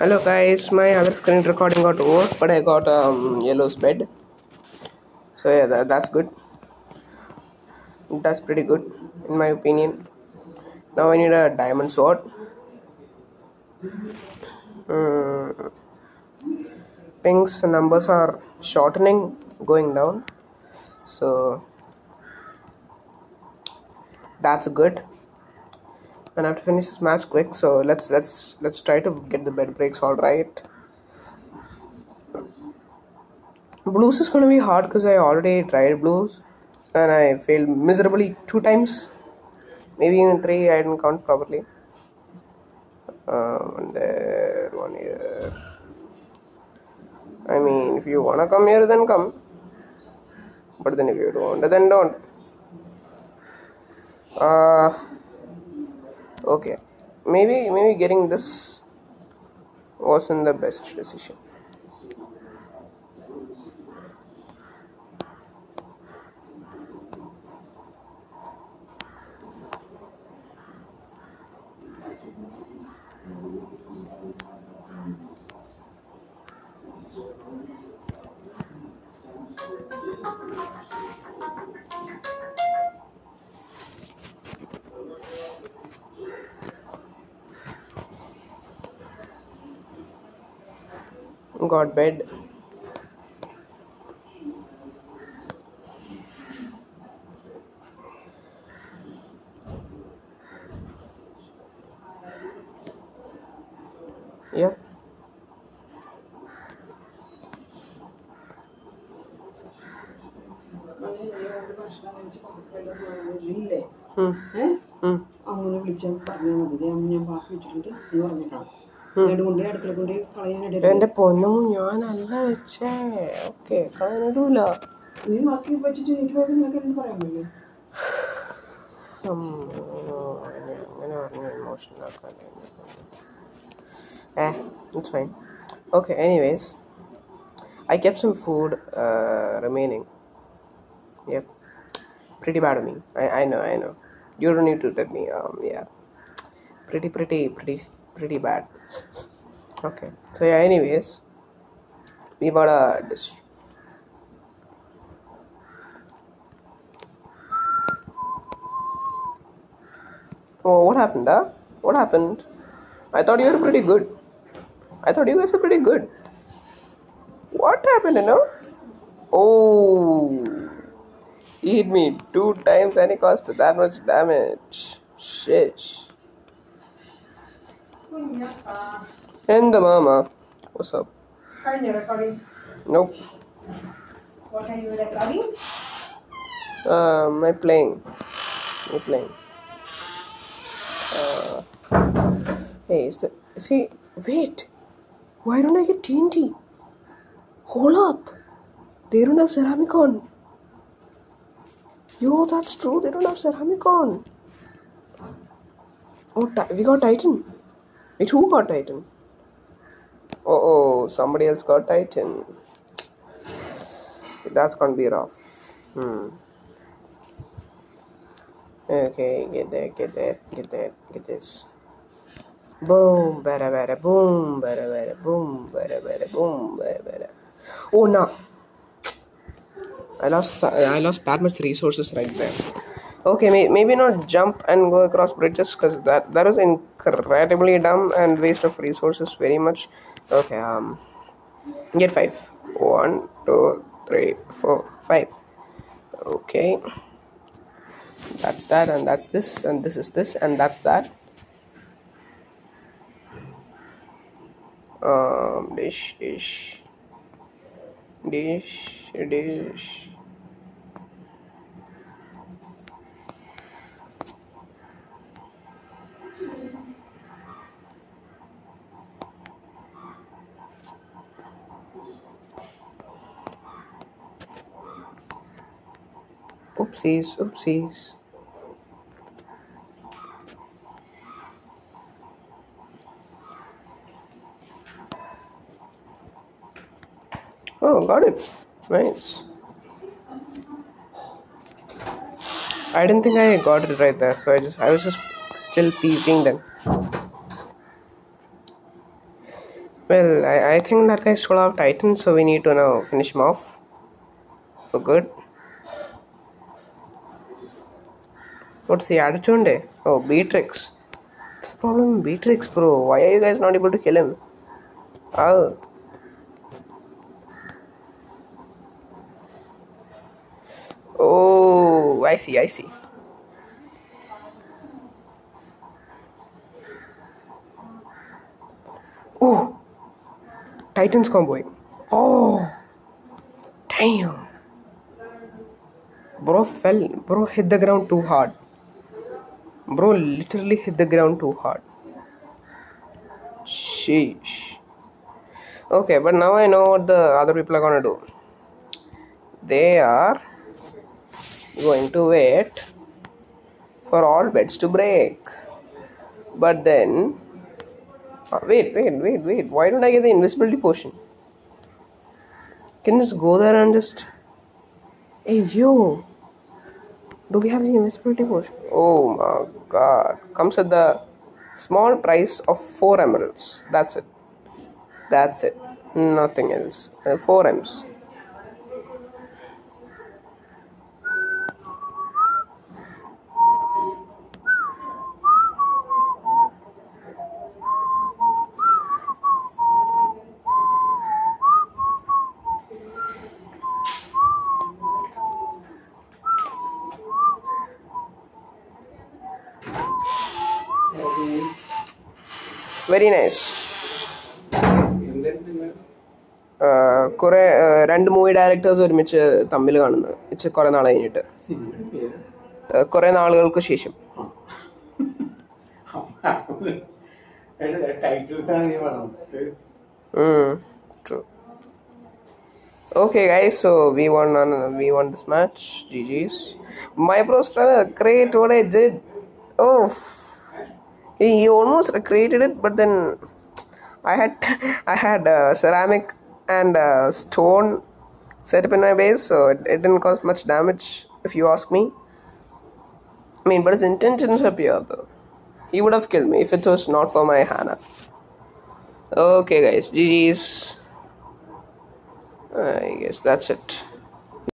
Hello guys, my other screen recording got over, but I got um, yellow's bed. So yeah, that, that's good. That's pretty good, in my opinion. Now I need a diamond sword. Mm. Ping's numbers are shortening, going down. So that's good and I have to finish this match quick. So let's let's let's try to get the bed breaks all right. Blues is gonna be hard because I already tried blues and I failed miserably two times, maybe even three. I didn't count properly. Uh, one there, one here. I mean, if you wanna come here, then come. But then if you don't, then don't. Uh, okay. Maybe maybe getting this wasn't the best decision got bed. Yep. Hmm. Hmm. Hmm. അങ്ങനെ വിളിച്ചാൽ പറഞ്ഞാൽ മതി. ഞാൻ ബാക്കി വെച്ചിട്ടുണ്ട്. നീ പറഞ്ഞേക്കാം എന്നിട്ട് കൊണ്ടേ അടുക്കള കൊണ്ടേ കളയാനിടയില്ല എന്റെ പൊന്നും ഞാനല്ല വെച്ചേ ഓക്കെ കളനിടൂല നീ ബാക്കി വെച്ചിട്ട് എനിക്ക് പോയി നിനക്ക് എന്ത് പറയാൻ പറ്റില്ല അങ്ങനെ പറഞ്ഞ ഇമോഷണൽ ആക്കാതെ eh it's fine okay anyways i kept some food uh, remaining yep pretty bad of me i i know i know you don't need to tell me um yeah pretty pretty pretty pretty bad okay so yeah anyways we bought a dish Oh, what happened, huh? What happened? I thought you were pretty good. I thought you guys were pretty good. What happened, you know? Oh, eat me two times and it caused that much damage. Shish. And the mama. What's up? Are you recording? Nope. What are you recording? Uh, um, I'm playing. i playing. Uh, hey, is the. See, wait. Why don't I get TNT? Hold up. They don't have Ceramicon. Yo, that's true. They don't have Ceramicon. Oh, we got Titan. Wait, who got Titan? Oh, oh, somebody else got Titan. That's gonna be rough. Hmm. Okay, get there, get there, get there, get this. Boom, bada bada, boom, bada bada, boom, bada bada, boom, bada bada. Oh no! I lost, I lost that much resources right there. Okay, may, maybe not jump and go across bridges because that that was incredibly dumb and waste of resources very much. Okay, um, get five. One, two, three, four, five. Okay that's that and that's this and this is this and that's that um dish dish dish dish oopsies oopsies Oh, got it. Nice. I didn't think I got it right there, so I just I was just still peeking then. Well, I, I think that guy stole our Titan, so we need to now finish him off for good. What's the attitude? Oh, Beatrix. What's the problem with Beatrix, bro? Why are you guys not able to kill him? Oh. Oh, I see, I see. Oh, Titans comboing. Oh, damn. Bro fell. Bro hit the ground too hard. Bro literally hit the ground too hard. Sheesh. Okay, but now I know what the other people are gonna do. They are going to wait for all beds to break. But then. Uh, wait, wait, wait, wait. Why don't I get the invisibility potion? Can just go there and just. Hey, yo! Do we have the invisibility potion? Oh my god. Comes at the small price of 4 emeralds. That's it. That's it. Nothing else. Uh, 4 M's. Very nice കുറെ രണ്ട് movie directors ഒരുമിച്ച് തമ്മിൽ കാണുന്നു. ഇച്ച് കുറേ നാൾ കഴിഞ്ഞിട്ട്. കുറെ നാളുകൾക്ക് ശേഷം. Okay guys so we won we won this match G Gs my post create what I did Oh, he, almost created it, but then I had I had uh, ceramic and uh, stone set up in my base, so it, it didn't cause much damage, if you ask me. I mean, but his intentions were pure, though. He would have killed me if it was not for my Hannah. Okay, guys, GG's. I guess that's it.